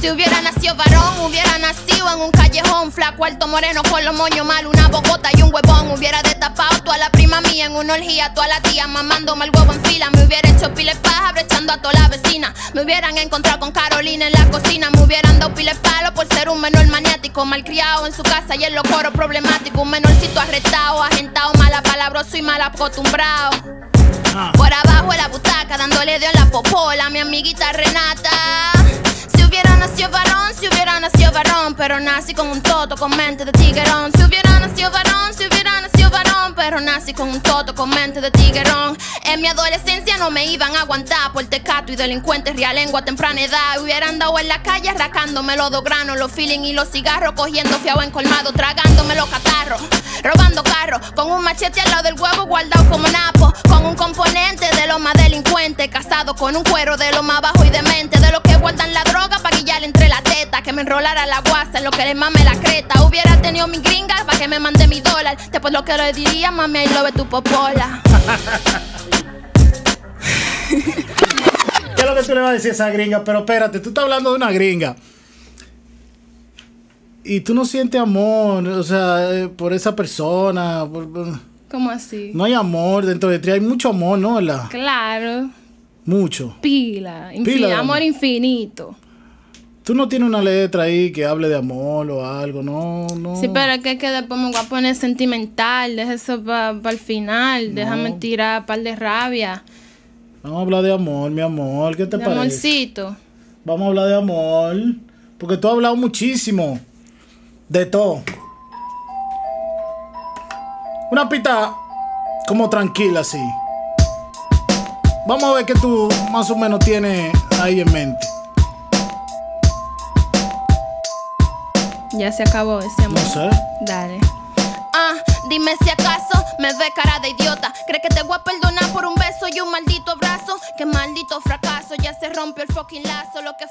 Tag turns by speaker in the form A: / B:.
A: Si hubiera nacido varón, hubiera nacido en un callejón. Flaco, alto, moreno, con los moños mal Una bogota y un huevón. Hubiera destapado toda la prima mía En una orgía, toda la tía mamándome el huevo en fila. Me hubiera hecho pile paja brechando a toda la vecina. Me hubieran encontrado con Carolina en la cocina. Me hubieran dado pile palo por ser un menor maniático Malcriado en su casa y en los coros problemático Un menorcito arrestado, agentado, mala palabroso y mal acostumbrado Por abajo de la butaca dándole de la popola Mi amiguita Renata hubiera nacido varón, si hubiera nacido varón, pero nací con un toto con mente de tiguerón. Si hubiera nacido varón, si hubiera nacido varón, pero nací con un toto con mente de tiguerón. En mi adolescencia no me iban a aguantar por tecato y delincuentes lengua a temprana edad. Hubiera andado en la calle arracándome los dos granos, los feeling y los cigarros, cogiendo fiado en colmado, tragándome los catarros, robando carros, con un machete al lado del huevo guardado como con un componente de lo más delincuente, casado con un cuero de lo más bajo y demente, de lo que guardan la droga pa' guillar entre la teta, que me enrolara la guasa en lo que le mame la creta. Hubiera tenido mi gringa pa' que me mande mi dólar. Después lo que le diría, mami, ahí lo ve tu popola.
B: ¿Qué es lo que tú le vas a decir a esa gringa? Pero espérate, tú estás hablando de una gringa. Y tú no sientes amor, o sea, eh, por esa persona.
A: ¿Cómo así?
B: No hay amor dentro de ti, hay mucho amor, ¿no?
A: Claro.
B: Mucho.
A: Pila, Pila amor infinito.
B: Tú no tienes una letra ahí que hable de amor o algo, no, no.
A: Sí, pero es que, que después me voy a poner sentimental, deja eso para el final, déjame tirar par de rabia.
B: Vamos a hablar de amor, mi amor, ¿qué te de parece?
A: Amorcito.
B: Vamos a hablar de amor, porque tú has hablado muchísimo de todo. Una pita como tranquila, así. Vamos a ver qué tú más o menos tienes ahí en mente.
A: Ya se acabó ese amor.
B: No sé.
A: Dale. Ah, dime si acaso me ve cara de idiota. ¿Cree que te voy a perdonar por un beso y un maldito abrazo? Que maldito fracaso, ya se rompió el fucking lazo. Lo que